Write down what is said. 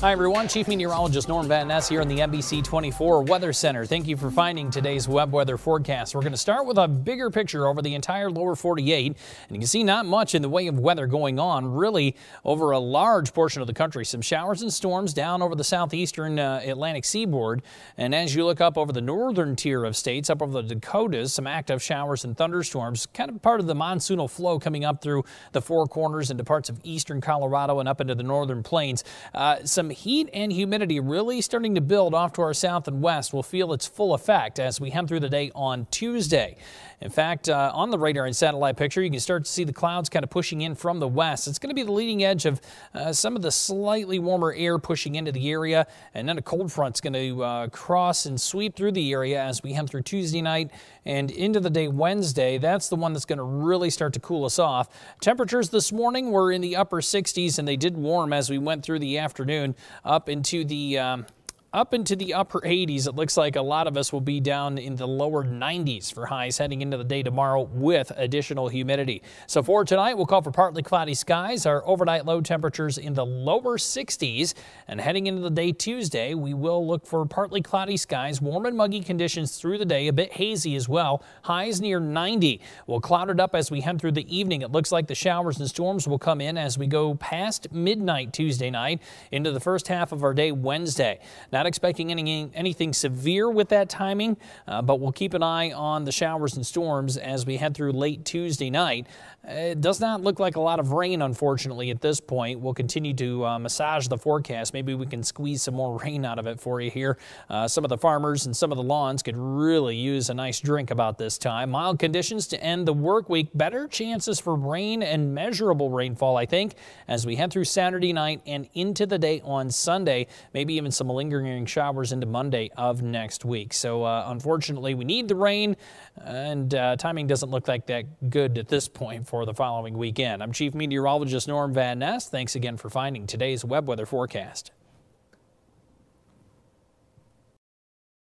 Hi, everyone. Chief Meteorologist Norm Van Ness here in the NBC 24 Weather Center. Thank you for finding today's web weather forecast. We're going to start with a bigger picture over the entire lower 48. And you can see not much in the way of weather going on, really, over a large portion of the country. Some showers and storms down over the southeastern uh, Atlantic seaboard. And as you look up over the northern tier of states, up over the Dakotas, some active showers and thunderstorms, kind of part of the monsoonal flow coming up through the four corners into parts of eastern Colorado and up into the northern plains. Uh, some heat and humidity really starting to build off to our south and west. We'll feel its full effect as we head through the day on Tuesday. In fact, uh, on the radar and satellite picture, you can start to see the clouds kind of pushing in from the west. It's going to be the leading edge of uh, some of the slightly warmer air pushing into the area, and then a cold front's going to uh, cross and sweep through the area as we head through Tuesday night and into the day Wednesday. That's the one that's going to really start to cool us off. Temperatures this morning were in the upper 60s, and they did warm as we went through the afternoon up into the um, up into the upper 80s. It looks like a lot of us will be down in the lower 90s for highs heading into the day tomorrow with additional humidity. So for tonight, we'll call for partly cloudy skies. Our overnight low temperatures in the lower 60s. And heading into the day Tuesday, we will look for partly cloudy skies, warm and muggy conditions through the day, a bit hazy as well. Highs near 90. We'll cloud it up as we head through the evening. It looks like the showers and storms will come in as we go past midnight Tuesday night into the first half of our day Wednesday. Now, not expecting any, anything severe with that timing, uh, but we'll keep an eye on the showers and storms as we head through late Tuesday night. It does not look like a lot of rain, unfortunately, at this point. We'll continue to uh, massage the forecast. Maybe we can squeeze some more rain out of it for you here. Uh, some of the farmers and some of the lawns could really use a nice drink about this time. Mild conditions to end the work week. Better chances for rain and measurable rainfall, I think, as we head through Saturday night and into the day on Sunday. Maybe even some lingering showers into Monday of next week. So, uh, unfortunately, we need the rain, and uh, timing doesn't look like that good at this point for the following weekend. I'm Chief Meteorologist Norm Van Ness. Thanks again for finding today's web weather forecast.